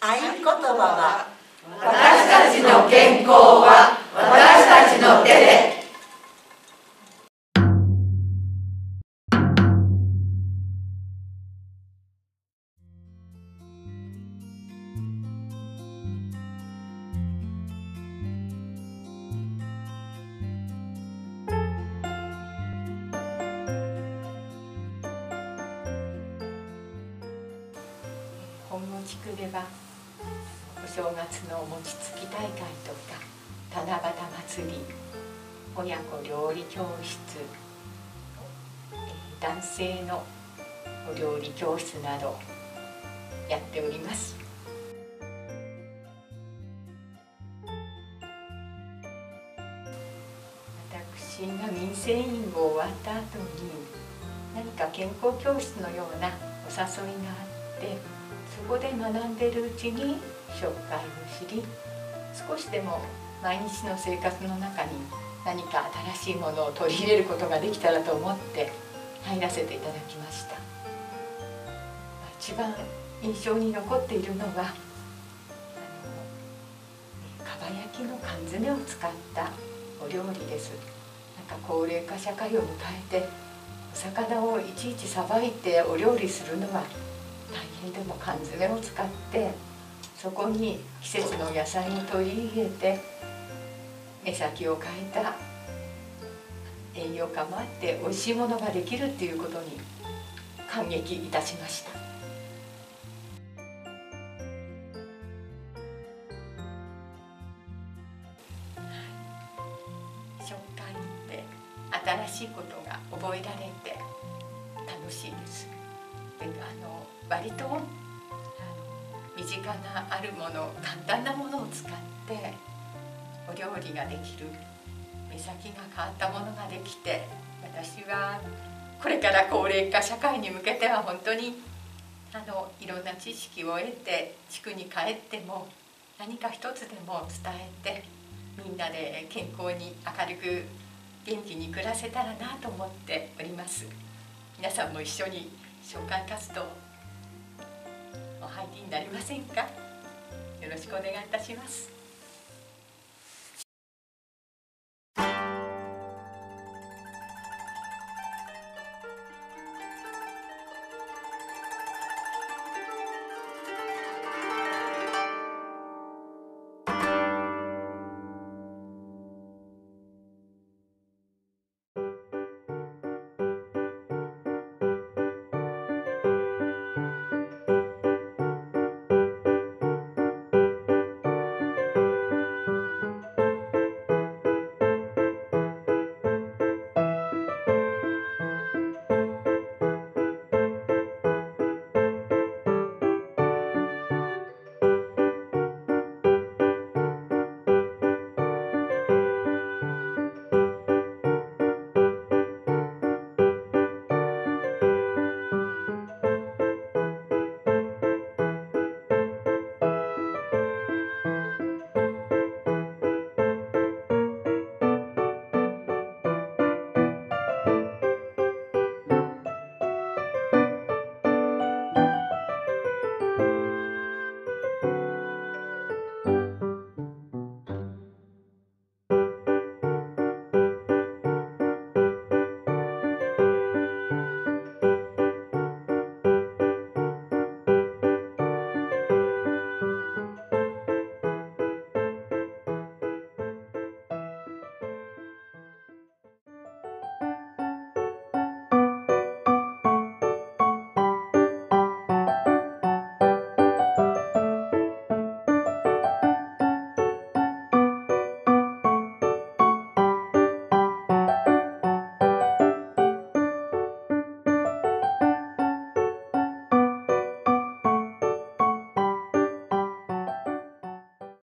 葉は私たちの健康は私たちの手で。本郷地区ではお正月の餅つき大会とか七夕祭り親子料理教室えー男性のお料理教室などやっております。私が民生委員を終わった後に何か健康教室のようなお誘いがあってそこで学んでるうちに食会を知り少しでも毎日の生活の中に何か新しいものを取り入れることができたらと思って入らせていただきました。一番印象に残っているのはかば焼きの缶詰を使ったお料理です。なんか高齢化社会を迎えてお魚をいちいちさばいてお料理するのはでも缶詰を使ってそこに季節の野菜を取り入れて目先を変えた栄養価もあって美味しいものができるっていうことに感激いたしました。食会って新しいことが覚えられて楽しいです。あの割とあの身近なあるもの簡単なものを使ってお料理ができる目先が変わったものができて私はこれから高齢化社会に向けては本当にあのいろんな知識を得て地区に帰っても何か一つでも伝えてみんなで健康に明るく元気に暮らせたらなと思っております。皆さんも一緒に紹介活動お入りになりませんか？よろしくお願いいたします。